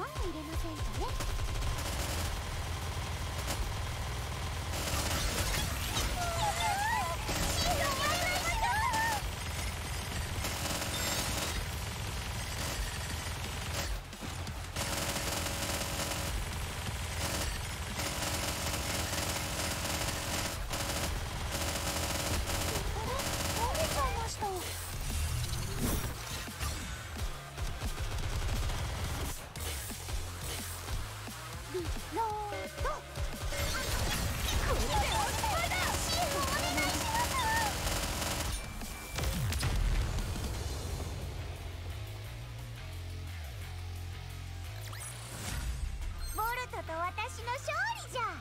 前入れませんかね。ルトと私の勝利じゃ。